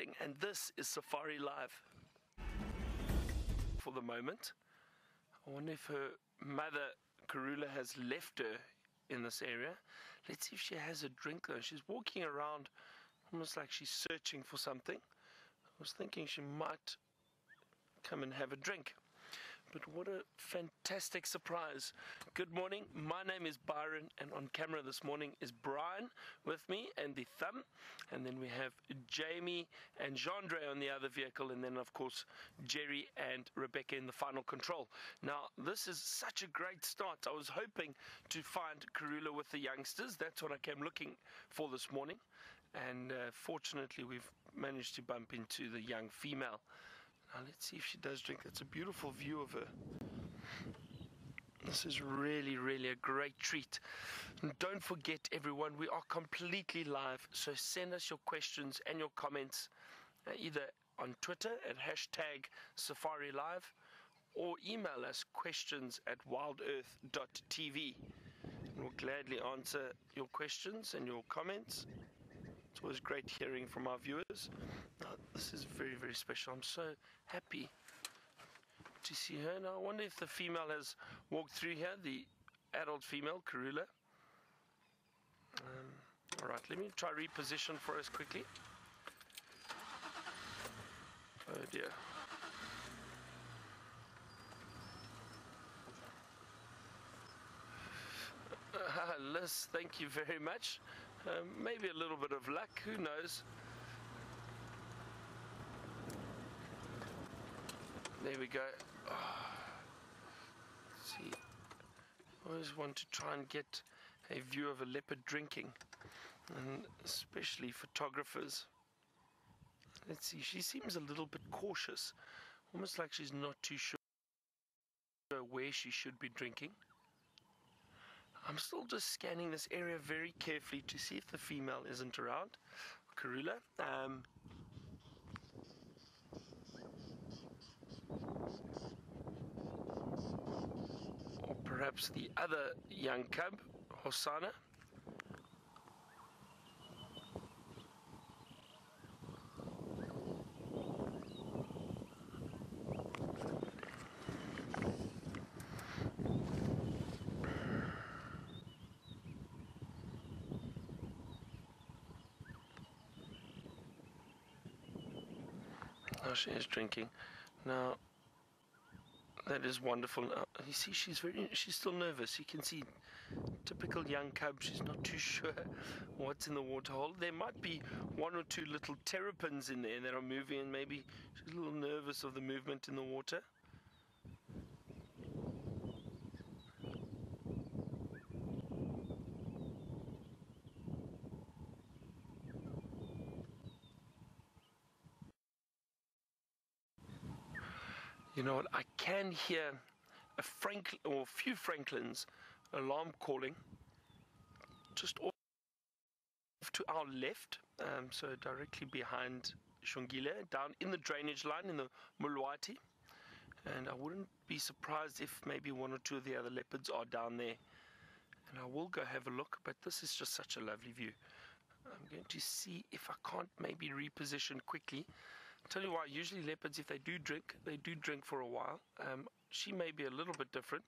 and this is Safari Live. For the moment, I wonder if her mother Karula has left her in this area. Let's see if she has a drink though. She's walking around almost like she's searching for something. I was thinking she might come and have a drink. But what a fantastic surprise. Good morning. My name is Byron, and on camera this morning is Brian with me and the thumb. And then we have Jamie and Jandre on the other vehicle, and then, of course, Jerry and Rebecca in the final control. Now, this is such a great start. I was hoping to find Karula with the youngsters. That's what I came looking for this morning. And uh, fortunately, we've managed to bump into the young female. Now let's see if she does drink. That's a beautiful view of her. This is really, really a great treat. And don't forget, everyone, we are completely live. So send us your questions and your comments uh, either on Twitter at hashtag Safari Live or email us questions at wildearth.tv. And we'll gladly answer your questions and your comments. Always great hearing from our viewers. Uh, this is very, very special. I'm so happy to see her. Now, I wonder if the female has walked through here, the adult female, Karula. Um, all right, let me try reposition for us quickly. Oh dear. Uh, Liz, thank you very much. Um, maybe a little bit of luck, who knows? There we go. Oh. see, I always want to try and get a view of a leopard drinking, and especially photographers. Let's see, she seems a little bit cautious, almost like she's not too sure where she should be drinking. I'm still just scanning this area very carefully to see if the female isn't around. Karula. Um, or perhaps the other young cub, Hosana. Oh, she is drinking. Now, that is wonderful. Now, you see, she's very, she's still nervous. You can see, typical young cub. She's not too sure what's in the water hole. There might be one or two little terrapins in there that are moving, and maybe she's a little nervous of the movement in the water. You know what? I can hear a Frank or a few francolins alarm calling just off to our left, um, so directly behind Xongile, down in the drainage line in the Mlowathi. And I wouldn't be surprised if maybe one or two of the other leopards are down there. And I will go have a look, but this is just such a lovely view. I'm going to see if I can't maybe reposition quickly. Tell you why, usually leopards, if they do drink, they do drink for a while. Um, she may be a little bit different.